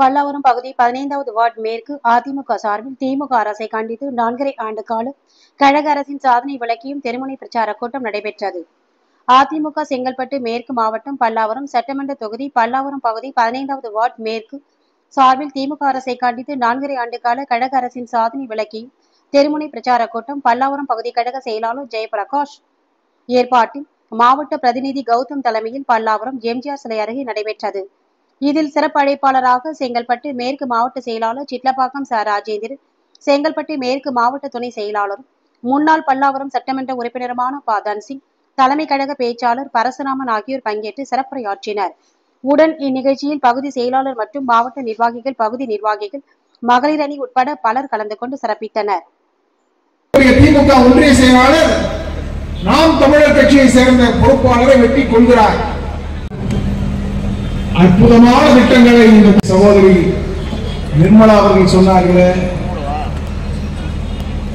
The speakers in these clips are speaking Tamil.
பல்லாவரம் பகுதி பதினைந்தாவது வார்டு மேற்கு அதிமுக சார்பில் திமுக அரசை கண்டித்து நான்கரை ஆண்டு கால கழக அரசின் சாதனை விளக்கியும் தெருமுனை பிரச்சார கூட்டம் நடைபெற்றது. அதிமுக செங்கல்பட்டு மேற்கு மாவட்டம் பல்லாவரம் சட்டமன்ற தொகுதி பல்லாவரம் பகுதி பதினைந்தாவது வார்டு மேற்கு சார்பில் திமுக அரசை கண்டித்து நான்கரை ஆண்டு கால கழக அரசின் சாதனை விளக்கியும் தெருமுனை பிரச்சார கூட்டம் பல்லாவரம் பகுதி கழக செயலாளர் ஜெயபிரகாஷ் ஏற்பாட்டில் மாவட்ட பிரதிநிதி கௌதம் தலைமையில் பல்லாவரம் எம்ஜிஆர் சிலை அருகே நடைபெற்றது. இதில் சிறப்பு அழைப்பாளராக செங்கல்பட்டு மேற்கு மாவட்ட செயலாளர் சிட்லப்பாக்கம் ச ராஜேந்திரன் செங்கல்பட்டு மேற்கு மாவட்ட துணை செயலாளரும் முன்னாள் பல்லாவரம் சட்டமன்ற உறுப்பினருமான ப. தன்சிங் தலைமை கழக பேச்சாளர் பரசுராமன் ஆகியோர் பங்கேற்று சிறப்புரையாற்றினர். உடன் இந்நிகழ்ச்சியில் பகுதி செயலாளர் மற்றும் மாவட்ட நிர்வாகிகள் பகுதி நிர்வாகிகள் மகளிர் அணி உட்பட பலர் கலந்து கொண்டு சிறப்பித்தனர். திமுக ஒன்றிய செயலாளர் நாம் தமிழர் கட்சியை சேர்ந்த பொறுப்பாளரை வெட்டி கொள்கிறார். அற்புதமான திட்டங்களை இந்த சகோதரி நிர்மலா அவர்கள் சொன்னார்களே.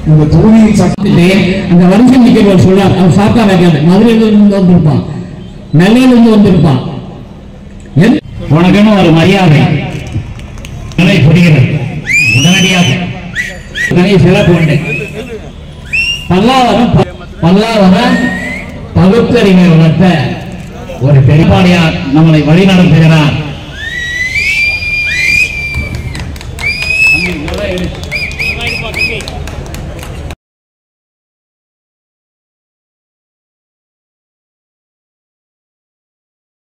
இந்த தொகுதியின் சட்ட இல்லையே, அந்த வரிசை நிக்கிறவர் சொல்றார் அவர் சாத்தா வைக்காது. மதுரையில இருந்து வந்திருப்பான். நெல்லையில இருந்து வந்திருப்பான். உனக்குன்னு ஒரு மரியாதை. நிலை புரிகிறது. உடனடியாக. தனி சிறப்பு உண்டு. பல்லாவரம் பல்லாவரம் பகுத்தறிஞர் வளர்த்த ஒரு பெருமானியார் நம்மளை வழி நடத்துகிறார்